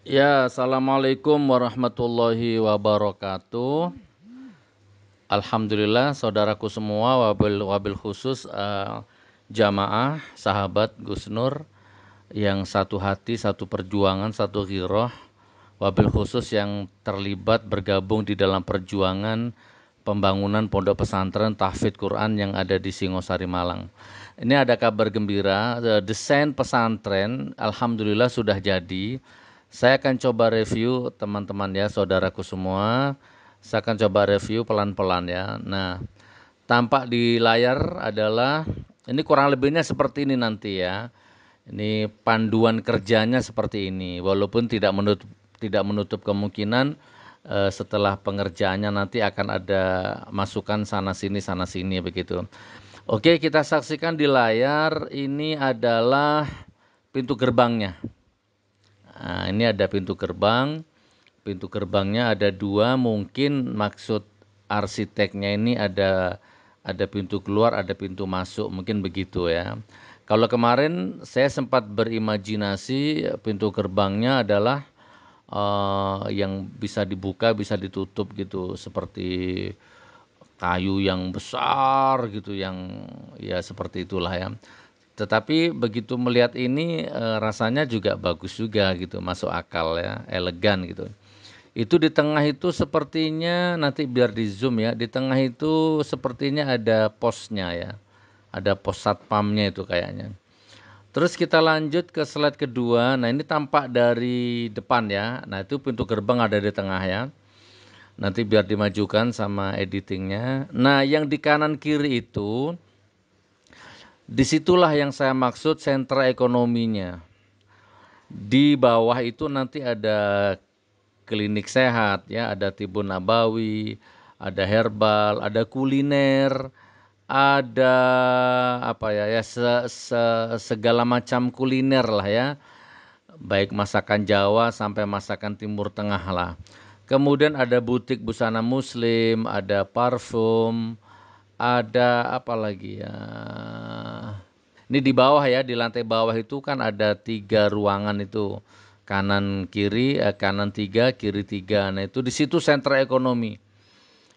Ya, Assalamualaikum warahmatullahi wabarakatuh. Alhamdulillah saudaraku semua wabil wabil khusus uh, jamaah sahabat Gus Nur yang satu hati, satu perjuangan, satu giroh wabil khusus yang terlibat bergabung di dalam perjuangan pembangunan pondok pesantren tahfidz Quran yang ada di Singosari Malang. Ini ada kabar gembira, desain pesantren alhamdulillah sudah jadi. Saya akan coba review teman-teman ya, saudaraku semua saya akan coba review pelan-pelan ya. Nah, tampak di layar adalah ini kurang lebihnya seperti ini nanti ya. Ini panduan kerjanya seperti ini. Walaupun tidak menutup tidak menutup kemungkinan eh, setelah pengerjaannya nanti akan ada masukan sana sini sana sini begitu. Oke, kita saksikan di layar ini adalah pintu gerbangnya. Nah, ini ada pintu gerbang. Pintu gerbangnya ada dua. Mungkin maksud arsiteknya ini ada ada pintu keluar ada pintu masuk. Mungkin begitu ya. Kalau kemarin saya sempat berimajinasi pintu gerbangnya adalah uh, yang bisa dibuka bisa ditutup gitu. Seperti kayu yang besar gitu yang ya seperti itulah ya tetapi begitu melihat ini uh, rasanya juga bagus juga gitu masuk akal ya elegan gitu. Itu di tengah itu sepertinya nanti biar di zoom ya di tengah itu sepertinya ada posnya ya ada pos satpamnya itu kayaknya. Terus kita lanjut ke slide kedua. Nah ini tampak dari depan ya. Nah itu pintu gerbang ada di tengah ya. Nanti biar dimajukan sama editingnya. Nah yang di kanan kiri itu di situlah yang saya maksud sentra ekonominya di bawah itu nanti ada klinik sehat ya, ada tibun nabawi, ada herbal, ada kuliner, ada apa ya ya se, se, segala macam kuliner lah ya. Baik masakan Jawa sampai masakan Timur Tengah lah. Kemudian ada butik busana muslim, ada parfum, ada apa lagi ya? Ini di bawah ya, di lantai bawah itu kan ada tiga ruangan itu kanan kiri eh, kanan tiga kiri tiga nah itu di situ sentra ekonomi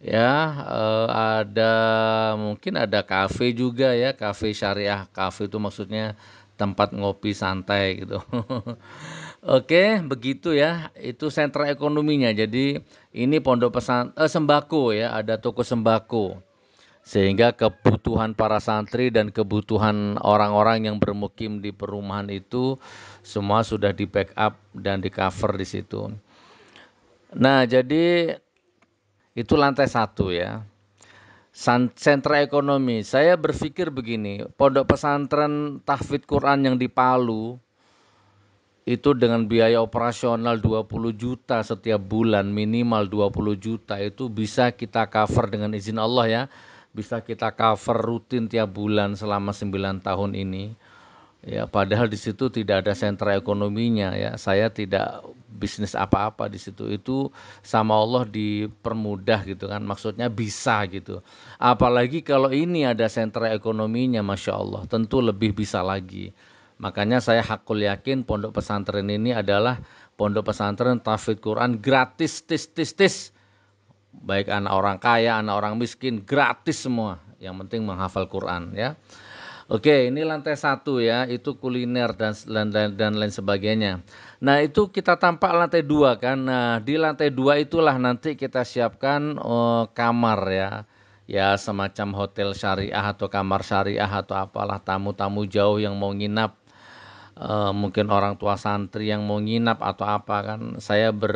ya eh, ada mungkin ada kafe juga ya kafe syariah kafe itu maksudnya tempat ngopi santai gitu Oke, begitu ya. Itu sentra ekonominya. Jadi ini pondok pesan eh, sembako ya, ada toko sembako. Sehingga kebutuhan para santri dan kebutuhan orang-orang yang bermukim di perumahan itu semua sudah di backup dan di cover di situ. Nah, jadi itu lantai satu ya. Sentra ekonomi. Saya berpikir begini, pondok pesantren tahfidz Quran yang di Palu itu dengan biaya operasional 20 juta setiap bulan minimal 20 juta itu bisa kita cover dengan izin Allah ya bisa kita cover rutin tiap bulan selama 9 tahun ini. Ya padahal di situ tidak ada sentra ekonominya ya. Saya tidak bisnis apa-apa di situ. Itu sama Allah dipermudah gitu kan. Maksudnya bisa gitu. Apalagi kalau ini ada sentra ekonominya masya Allah tentu lebih bisa lagi. Makanya saya hakul yakin pondok pesantren ini adalah pondok pesantren tafid Quran gratis tis tis tis baik anak orang kaya anak orang miskin gratis semua yang penting menghafal Quran ya Oke, ini lantai satu ya, itu kuliner dan dan, dan lain sebagainya. Nah itu kita tampak lantai dua kan. Nah di lantai dua itulah nanti kita siapkan oh, kamar ya, ya semacam hotel syariah atau kamar syariah atau apalah tamu-tamu jauh yang mau nginap. Uh, mungkin orang tua santri yang mau nginap atau apa kan. Saya ber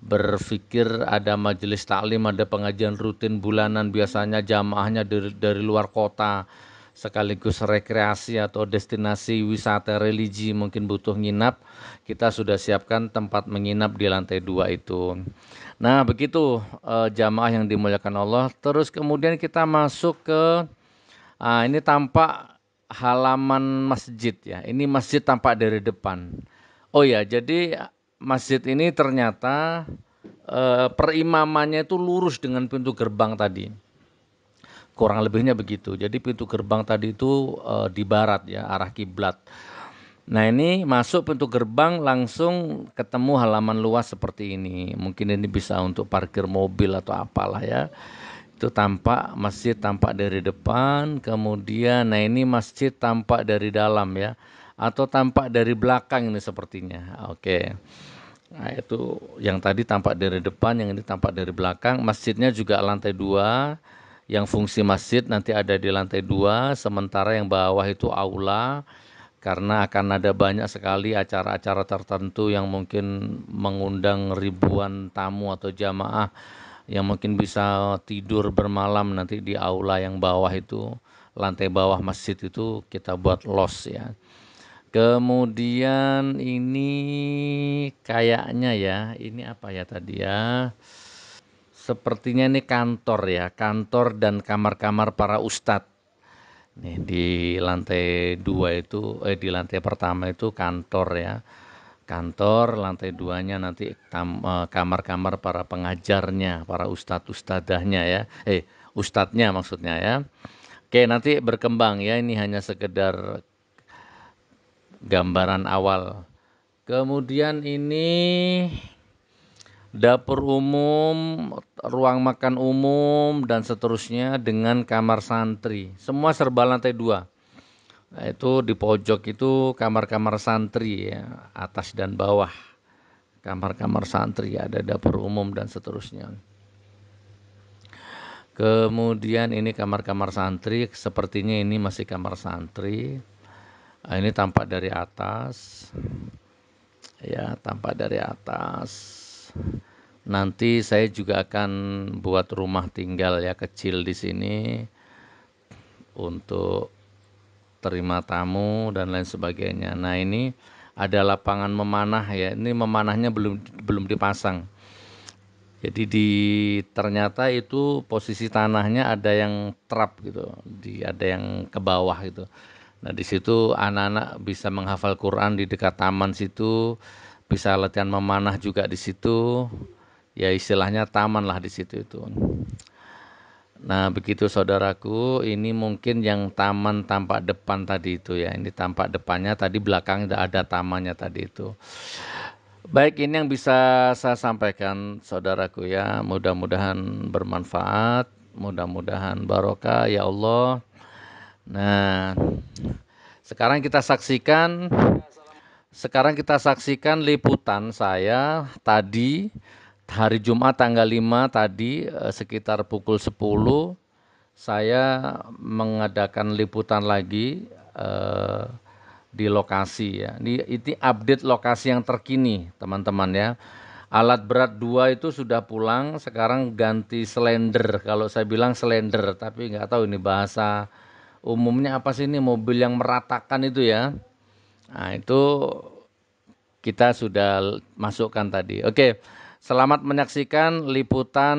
berpikir ada majelis taklim, ada pengajian rutin bulanan biasanya jamaahnya dari, dari luar kota sekaligus rekreasi atau destinasi wisata religi mungkin butuh nginap, kita sudah siapkan tempat menginap di lantai dua itu. Nah begitu uh, jamaah yang dimuliakan Allah. Terus kemudian kita masuk ke, uh, ini tampak halaman masjid ya. Ini masjid tampak dari depan. Oh ya, jadi masjid ini ternyata uh, perimamannya itu lurus dengan pintu gerbang tadi kurang lebihnya begitu. Jadi pintu gerbang tadi itu uh, di barat ya, arah kiblat. Nah ini masuk pintu gerbang langsung ketemu halaman luas seperti ini. Mungkin ini bisa untuk parkir mobil atau apalah ya. Itu tampak masjid tampak dari depan, kemudian nah ini masjid tampak dari dalam ya. Atau tampak dari belakang ini sepertinya. Oke. Nah itu yang tadi tampak dari depan, yang ini tampak dari belakang. Masjidnya juga lantai dua. Yang fungsi masjid nanti ada di lantai dua, sementara yang bawah itu aula karena akan ada banyak sekali acara-acara tertentu yang mungkin mengundang ribuan tamu atau jamaah yang mungkin bisa tidur bermalam nanti di aula yang bawah itu lantai bawah masjid itu kita buat los ya kemudian ini kayaknya ya ini apa ya tadi ya sepertinya ini kantor ya kantor dan kamar-kamar para ustadz Nih di lantai dua itu, eh di lantai pertama itu kantor ya. Kantor, lantai duanya nanti eh, kamar-kamar para pengajarnya, para ustadz ustadahnya ya. Eh, ustadznya maksudnya ya. Oke, nanti berkembang ya. Ini hanya sekedar gambaran awal. Kemudian ini dapur umum, ruang makan umum, dan seterusnya dengan kamar santri. Semua serba lantai dua. Nah, itu di pojok itu kamar-kamar santri ya, atas dan bawah. Kamar-kamar santri, ada dapur umum dan seterusnya. Kemudian ini kamar-kamar santri, sepertinya ini masih kamar santri. Nah, ini tampak dari atas. Ya, tampak dari atas nanti saya juga akan buat rumah tinggal ya kecil di sini untuk terima tamu dan lain sebagainya. Nah ini ada lapangan memanah ya. Ini memanahnya belum belum dipasang. Jadi di ternyata itu posisi tanahnya ada yang trap gitu, di ada yang ke bawah gitu. Nah di situ anak-anak bisa menghafal Quran di dekat taman situ bisa latihan memanah juga di situ. Ya istilahnya taman lah di situ itu. Nah begitu saudaraku ini mungkin yang taman tampak depan tadi itu ya. Ini tampak depannya tadi belakang ada tamannya tadi itu. Baik ini yang bisa saya sampaikan saudaraku ya. Mudah-mudahan bermanfaat mudah-mudahan barokah. Ya Allah nah sekarang kita saksikan sekarang kita saksikan liputan saya tadi hari Jumat tanggal 5 tadi eh, sekitar pukul 10 saya mengadakan liputan lagi eh, di lokasi ya. Ini, ini update lokasi yang terkini teman-teman ya. Alat berat dua itu sudah pulang, sekarang ganti slender. Kalau saya bilang slender, tapi nggak tahu ini bahasa umumnya apa sih ini mobil yang meratakan itu ya. Nah, itu kita sudah masukkan tadi. Oke, selamat menyaksikan liputan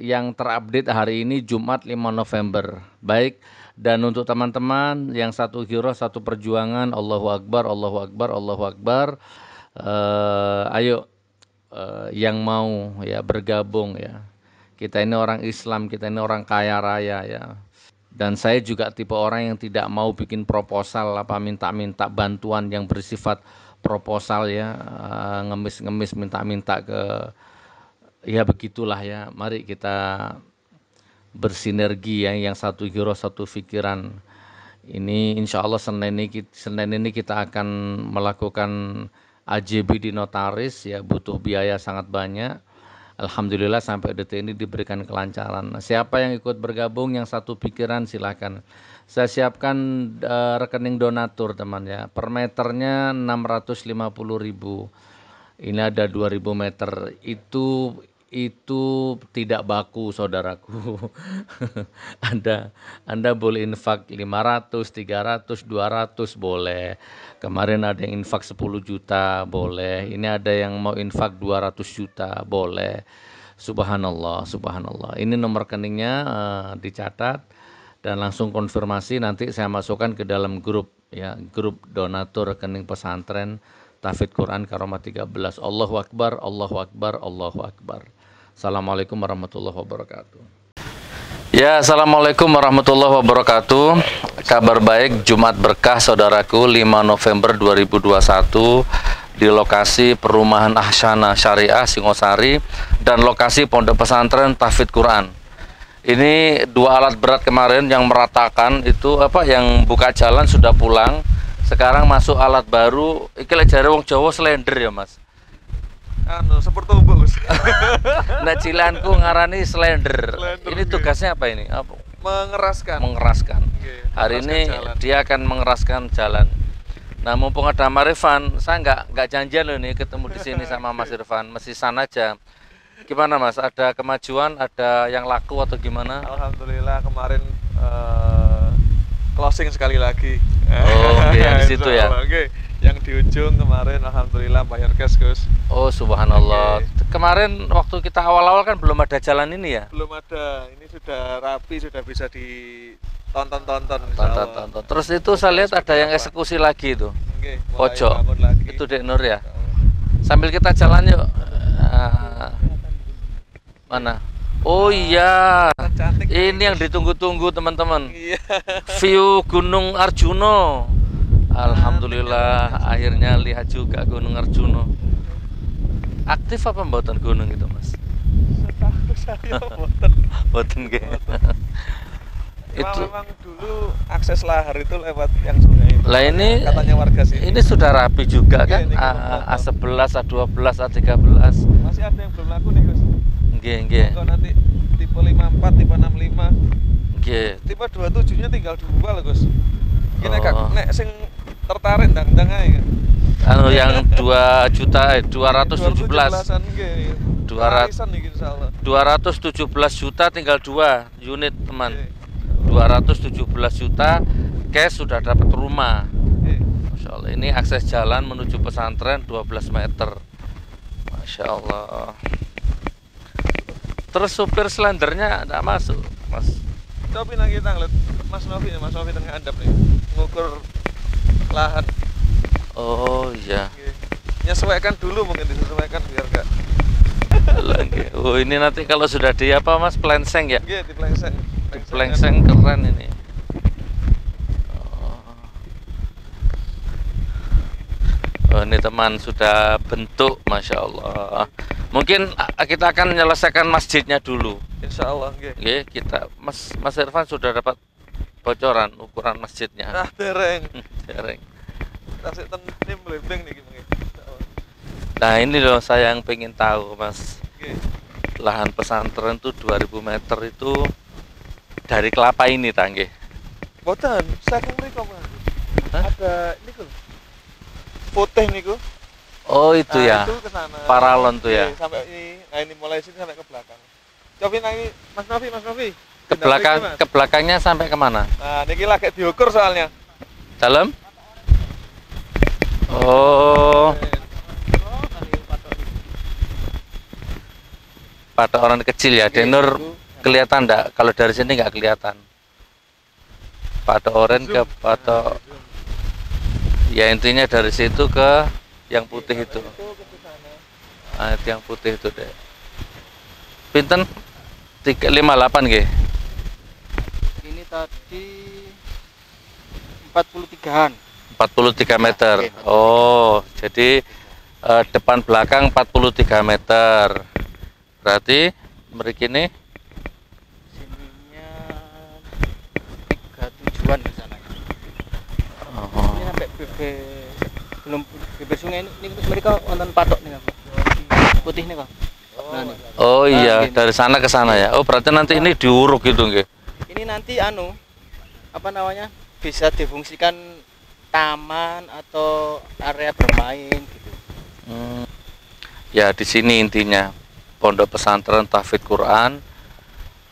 yang terupdate hari ini Jumat 5 November. Baik, dan untuk teman-teman yang satu hero, satu perjuangan, Allahu Akbar, Allahu Akbar, Allahu Akbar. Uh, ayo uh, yang mau ya bergabung ya. Kita ini orang Islam, kita ini orang kaya raya ya dan saya juga tipe orang yang tidak mau bikin proposal apa minta-minta bantuan yang bersifat proposal ya eh, ngemis-ngemis minta-minta ke ya begitulah ya. Mari kita bersinergi ya yang satu hero satu pikiran ini insya Allah Senin ini, Senin ini kita akan melakukan AJB di notaris ya butuh biaya sangat banyak Alhamdulillah sampai detik ini diberikan kelancaran. Siapa yang ikut bergabung yang satu pikiran silakan. Saya siapkan uh, rekening donatur teman ya. Per meternya 650.000. Ini ada 2000 meter. Itu itu tidak baku saudaraku. anda Anda boleh infak 500, 300, 200 boleh. Kemarin ada yang infak 10 juta boleh. Ini ada yang mau infak 200 juta boleh. Subhanallah, subhanallah. Ini nomor rekeningnya uh, dicatat dan langsung konfirmasi nanti saya masukkan ke dalam grup ya, grup donatur rekening pesantren Tafid Quran Karomah 13. Allahu Akbar, Allahu Akbar, Allahu Akbar. Assalamualaikum warahmatullahi wabarakatuh. Ya, Assalamualaikum warahmatullahi wabarakatuh. Kabar baik Jumat berkah saudaraku 5 November 2021 di lokasi perumahan Ahsana Syariah Singosari dan lokasi pondok pesantren Tafid Quran. Ini dua alat berat kemarin yang meratakan itu apa yang buka jalan sudah pulang. Sekarang masuk alat baru. Iki lek jare wong Jawa slender ya, Mas. Anu seperti ubuk Gus. Nah, cilanku ngarani slender. Slender, Ini oke. tugasnya apa ini? Apa? mengeraskan mengeraskan. Oke, Hari mengeraskan ini jalan. dia akan mengeraskan jalan. Nah, mumpung ada Mas Irfan, saya nggak nggak janjian loh nih ketemu di sini sama Mas Irfan, mesti sana aja. Gimana Mas? Ada kemajuan? Ada yang laku atau gimana? alhamdulillah kemarin eh, closing sekali lagi Oh, oke, yang di situ ya? Oke. yang di ujung kemarin alhamdulillah bayar cash Gus Oh, subhanallah. Oke. Kemarin waktu kita awal-awal kan belum ada jalan ini ya? belum ada ini sudah rapi sudah bisa ditonton-tonton insya Tonton, Allah. tonton. Terus itu saya lihat ada yang eksekusi lagi itu. Oke, mulai Pojok. lagi. Itu Dek Nur ya. Sambil kita jalan yuk. Ah, mana? Oh iya. Cantik Ini yang ditunggu-tunggu teman-teman. iya View Gunung Arjuno. Alhamdulillah akhirnya lihat juga Gunung Arjuno. Aktif apa mboten gunung itu, Mas? Setahu saya boten. Mboten nggih. Cuma itu memang dulu akses lahar itu lewat yang sungai itu. lah ini katanya warga sini ini sudah rapi juga Iya, kan A, kita A11, A12, A13. masih ada yang belum laku nih Gus Nggih, nggih. Kalau nanti tipe 54, tipe 65 Nggih. tipe 27 nya tinggal dua loh Gus ini Oh. nek sing tertarik ndang-ndang ae Anu yang 2 juta eh, 217. 217-an nggih. 200. Warisan iki insyaallah 217 juta tinggal dua unit teman. Oke. 217 juta cash sudah dapat rumah. Masya Allah. Ini akses jalan menuju pesantren 12 meter. Masya Allah. Terus supir selendernya tidak masuk, Mas. Coba nang kita ngeliat Mas Novi nih, Mas Novi tengah andap nih ngukur lahan Oh iya. Nyesuaikan dulu mungkin disesuaikan biar enggak. Oh ini nanti kalau sudah di apa Mas plengseng ya? Nggih, di plengseng. Di plengseng keren ini. Oh. Oh, ini teman sudah bentuk, masya Allah. Mungkin kita akan menyelesaikan masjidnya dulu. Insya Allah, nggih. Oke, kita Mas Mas Irfan sudah dapat bocoran ukuran masjidnya. Ah, dereng. Dereng. Tasik tenim melembeng nih. Nah ini loh saya yang pengen tahu Mas. Oke. Lahan pesantren tuh 2000 meter itu dari kelapa ini tangge. Boten, saking mriko? Ada niku. Putih niku. Oh itu Nah, ya. Itu ke sana. Paralon tuh ya. Oke, Sampai ini, nah ini mulai sini sampai ke belakang. Coba nanti Mas Novi, Mas Novi. Ke belakang Mas. ke belakangnya sampai ke mana? Nah, niki lagi diukur soalnya. Dalam? Oh, pada orang kecil ya. Denur kelihatan enggak? Kalau dari sini nggak kelihatan. Pada oren ke pada ya intinya dari situ ke yang putih itu. Ah, itu yang putih itu deh. Pinten? 358 nggih. Ini tadi 43-an. 43 meter. Oh, jadi eh, depan belakang 43 meter. Berarti mereka ini 37-an ke sana. oh, Ini sampai BB belum BB sungai ini, ini mereka wonten patok nih Kak. Putih nih kok. Nah, nih. oh iya, gini. dari sana ke sana ya. Oh, berarti nanti ini diuruk gitu nggih. Ini nanti anu apa namanya? Bisa difungsikan taman atau area bermain gitu. Hmm. Ya, di sini intinya Pondok Pesantren Tahfidz Quran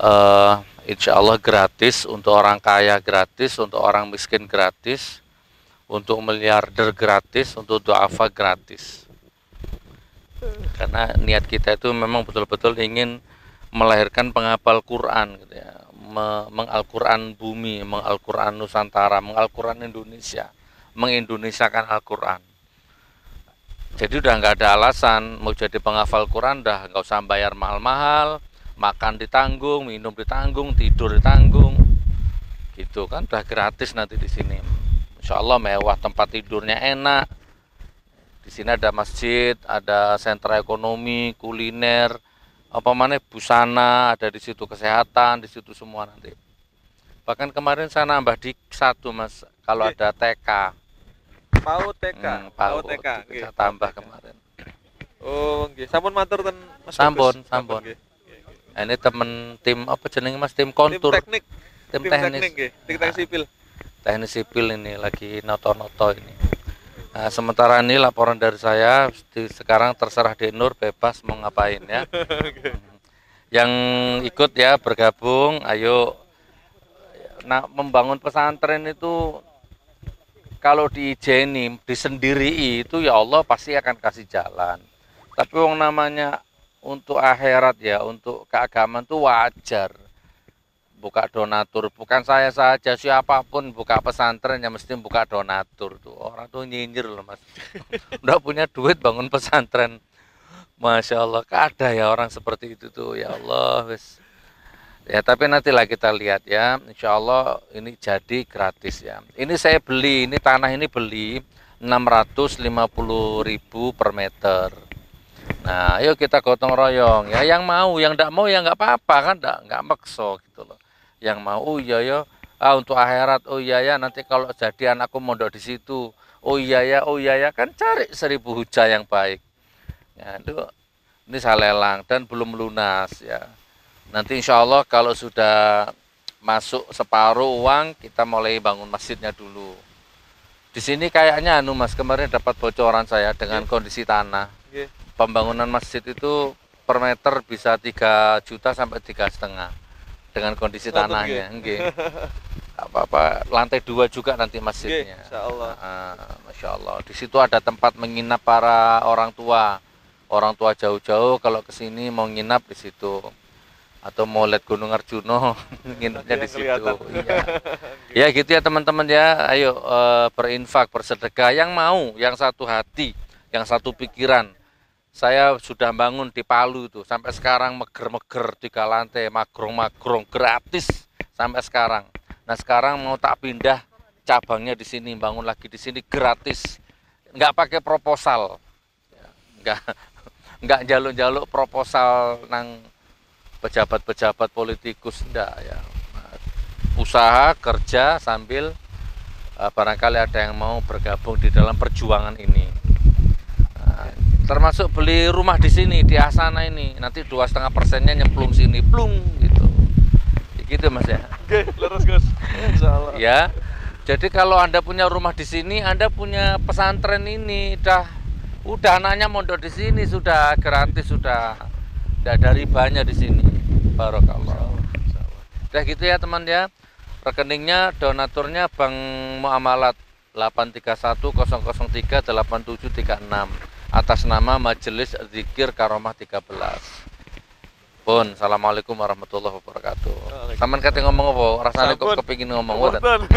eh insya Allah gratis untuk orang kaya gratis, untuk orang miskin gratis, untuk miliarder gratis, untuk duafa gratis. Karena niat kita itu memang betul-betul ingin melahirkan penghafal Quran gitu ya. Me- Mengal-Quran bumi, mengal-Quran Nusantara, mengal-Quran Indonesia, mengindonesiakan Al-Quran. Jadi udah nggak ada alasan mau jadi penghafal Quran dah nggak usah bayar mahal-mahal, makan ditanggung minum ditanggung tidur ditanggung gitu kan udah gratis nanti di sini Insya Allah mewah tempat tidurnya enak di sini ada masjid ada sentra ekonomi kuliner apa mana busana ada di situ kesehatan di situ semua nanti bahkan kemarin saya nambah di satu mas kalau Oke. ada TK PAUD TK. Hmm, PAUD, TK. saya tambah kemarin Oh, nggih. Sampun matur ten Mas Sampun, sampun. Nah, ini temen tim apa jenenge mas tim Tim kontur teknik, tim, tim teknis teknik tim teknik Nah. sipil. teknis sipil ini lagi noto-noto ini. Nah, sementara ini laporan dari saya, di- sekarang terserah Denur bebas mau ngapain ya. Yang ikut ya bergabung, ayo. Nah, membangun pesantren itu kalau diizini, disendiri itu ya Allah pasti akan kasih jalan. Tapi wong namanya untuk akhirat ya, untuk keagamaan itu wajar. Buka donatur bukan saya saja siapa pun buka pesantren ya mesti buka donatur tuh. Orang tuh nyinyir loh mas. Udah punya duit bangun pesantren. Masya Allah ada ya orang seperti itu tuh. Ya Allah wes ya tapi nantilah kita lihat ya. Insya Allah ini jadi gratis ya. Ini saya beli ini tanah ini beli 650.000 per meter Nah, ayo kita gotong royong ya. Yang mau, yang tidak mau ya nggak apa-apa kan, nggak nggak makso gitu loh. Yang mau, oh iya ya, ah untuk akhirat, oh iya ya, nanti kalau jadi anakku mondok di situ, oh iya ya, oh iya ya, kan cari seribu hujah yang baik. Ya, itu ini saya lelang dan belum lunas ya. Nanti insya Allah kalau sudah masuk separuh uang, kita mulai bangun masjidnya dulu. Di sini kayaknya anu mas kemarin dapat bocoran saya dengan kondisi tanah Nggih. Pembangunan masjid itu per meter bisa 3 juta sampai tiga setengah dengan kondisi tanahnya nggih. Apa-apa. Lantai dua juga nanti masjidnya. insyaallah. Ah, masya Allah di situ ada tempat menginap para orang tua. Orang tua jauh-jauh kalau ke sini mau nginap di situ. Atau mau lihat Gunung Arjuno nginapnya di situ. iya. Ya gitu ya teman-teman ya. Ayo eh, berinfak bersedekah. Yang mau yang satu hati yang satu pikiran saya sudah bangun di Palu tuh sampai sekarang meger-meger tiga lantai magrong-magrong gratis sampai sekarang. Nah sekarang mau tak pindah cabangnya di sini bangun lagi di sini gratis. Nggak pakai proposal. Nggak nggak jaluk-jaluk proposal nang pejabat-pejabat politikus enggak ya. Usaha kerja sambil eh, barangkali ada yang mau bergabung di dalam perjuangan ini termasuk beli rumah di sini di Asana ini. Nanti dua setengah persennya nyemplung sini plung gitu. Ya gitu mas ya. Oke, lurus Gus. Insyaallah. ya. Jadi kalau anda punya rumah di sini anda punya pesantren ini dah udah anaknya mondok di sini sudah gratis sudah tidak ada ribanya di sini. Barokallah udah gitu ya teman ya. Rekeningnya donaturnya Bank Muamalat 831003876 atas nama Majelis Zikir Karomah 13 pun Assalamualaikum warahmatullahi wabarakatuh. Taman kate ngomong apa? Rasanya kok Sampun. kepingin ngomong ngoten.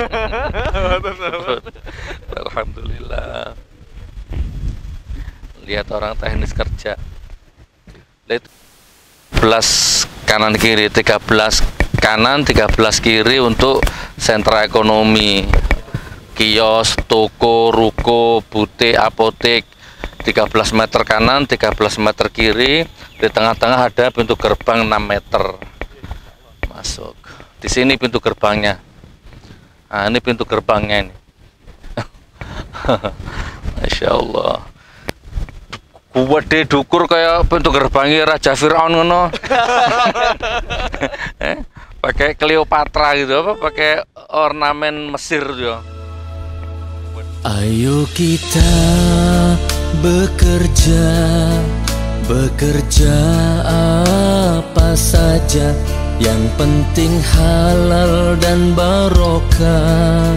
Alhamdulillah. Lihat orang teknis kerja. Lihat 13 kanan kiri, 13 kanan, 13 kiri untuk sentra ekonomi. Kios, toko, ruko, butik, apotek. 13 meter kanan, 13 meter kiri. Di tengah-tengah ada pintu gerbang 6 meter. Masuk. Di sini pintu gerbangnya. Nah, ini pintu gerbangnya ini. Masya Allah. Gede dukur kayak pintu gerbangnya Raja Fir'aun ngono. eh, pakai Cleopatra gitu apa? Pakai ornamen Mesir gitu. Ayo kita bekerja Bekerja apa saja. Yang penting halal dan barokah.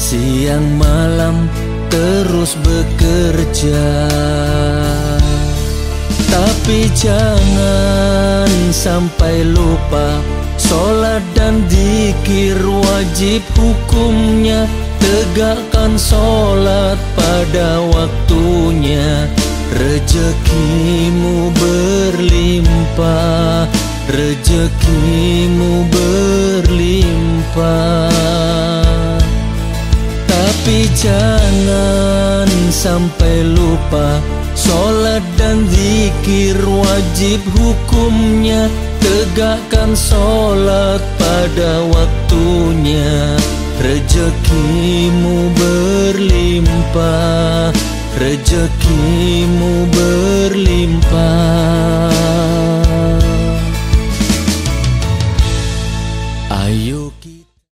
Siang malam terus bekerja. Tapi jangan sampai lupa Sholat dan dikir wajib hukumnya Tegakkan sholat pada waktunya. Rezekimu berlimpah Rezeki rezekimu berlimpah. Tapi jangan sampai lupa Sholat dan zikir wajib hukumnya. Tegakkan sholat pada waktunya Rezekimu berlimpah Rezekimu berlimpah.